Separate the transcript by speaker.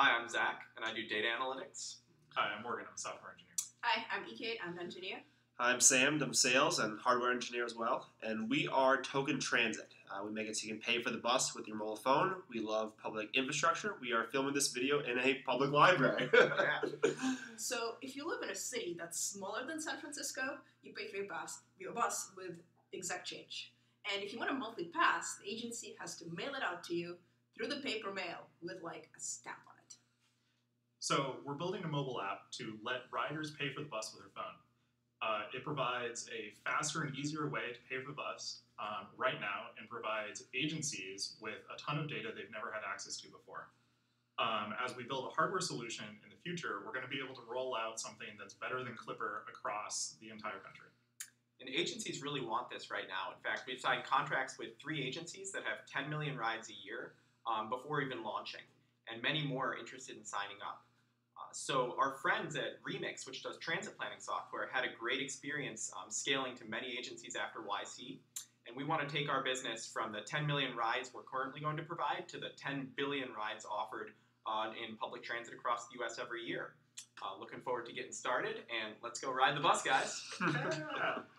Speaker 1: Hi, I'm Zach, and I do data analytics.
Speaker 2: Hi, I'm Morgan. I'm a software engineer.
Speaker 3: Hi, I'm EK. I'm an engineer.
Speaker 4: Hi, I'm Sam. I'm sales and hardware engineer as well. And we are Token Transit. Uh, we make it so you can pay for the bus with your mobile phone. We love public infrastructure. We are filming this video in a public library.
Speaker 3: So, if you live in a city that's smaller than San Francisco, you pay for your bus, your bus with exact change. And if you want a monthly pass, the agency has to mail it out to you through the paper mail with like a stamp on it.
Speaker 2: So we're building a mobile app to let riders pay for the bus with their phone. Uh, it provides a faster and easier way to pay for the bus um, right now and provides agencies with a ton of data they've never had access to before. Um, as we build a hardware solution in the future, we're going to be able to roll out something that's better than Clipper across the entire country.
Speaker 1: And agencies really want this right now. In fact, we've signed contracts with three agencies that have 10 million rides a year um, before even launching, and many more are interested in signing up. Uh, so our friends at Remix, which does transit planning software, had a great experience um, scaling to many agencies after YC. And we want to take our business from the 10 million rides we're currently going to provide to the 10 billion rides offered uh, in public transit across the U.S. every year. Uh, looking forward to getting started, and let's go ride the bus, guys.